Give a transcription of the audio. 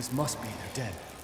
This must be their den.